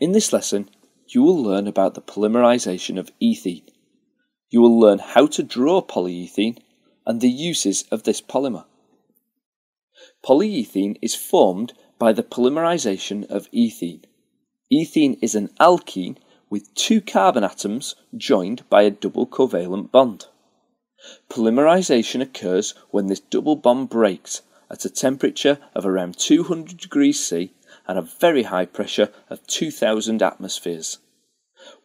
In this lesson, you will learn about the polymerization of ethene. You will learn how to draw polyethene and the uses of this polymer. Polyethene is formed by the polymerization of ethene. Ethene is an alkene with two carbon atoms joined by a double covalent bond. Polymerization occurs when this double bond breaks at a temperature of around 200 degrees C and a very high pressure of 2000 atmospheres.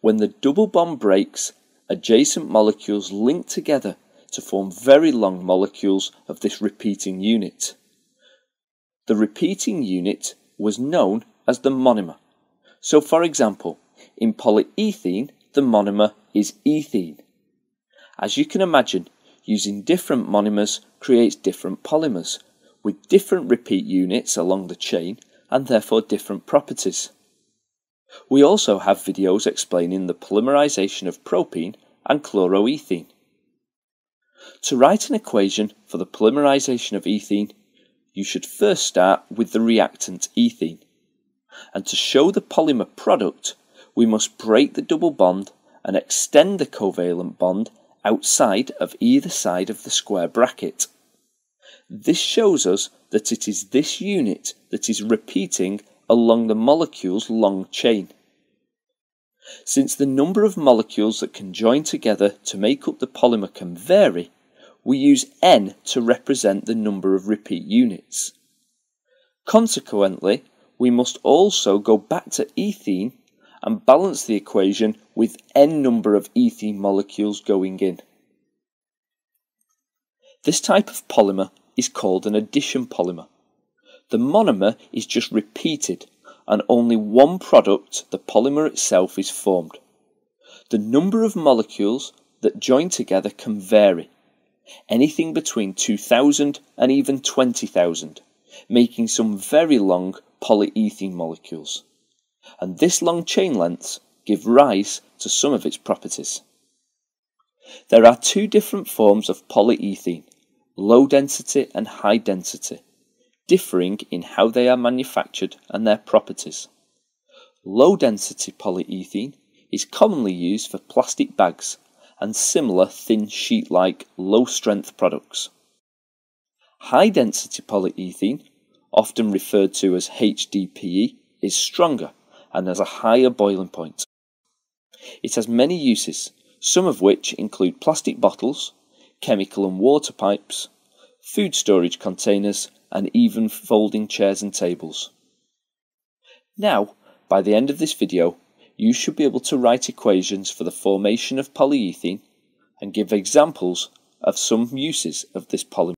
When the double bond breaks, adjacent molecules link together to form very long molecules of this repeating unit. The repeating unit was known as the monomer. So, for example, in polyethene, the monomer is ethene. As you can imagine, using different monomers creates different polymers, with different repeat units along the chain and therefore different properties. We also have videos explaining the polymerization of propene and chloroethene. To write an equation for the polymerization of ethene, you should first start with the reactant ethene. And to show the polymer product, we must break the double bond and extend the covalent bond outside of either side of the square bracket. This shows us that it is this unit that is repeating along the molecule's long chain. Since the number of molecules that can join together to make up the polymer can vary, we use n to represent the number of repeat units. Consequently, we must also go back to ethene and balance the equation with n number of ethene molecules going in. This type of polymer is called an addition polymer. The monomer is just repeated and only one product, the polymer itself, is formed. The number of molecules that join together can vary, anything between 2000 and even 20,000, making some very long polyethene molecules. And this long chain lengths give rise to some of its properties. There are two different forms of polyethene low density and high density, differing in how they are manufactured and their properties. Low density polyethene is commonly used for plastic bags and similar thin sheet like low strength products. High density polyethene, often referred to as HDPE, is stronger and has a higher boiling point. It has many uses, some of which include plastic bottles, chemical and water pipes, food storage containers, and even folding chairs and tables. Now, by the end of this video, you should be able to write equations for the formation of polyethene and give examples of some uses of this polymer.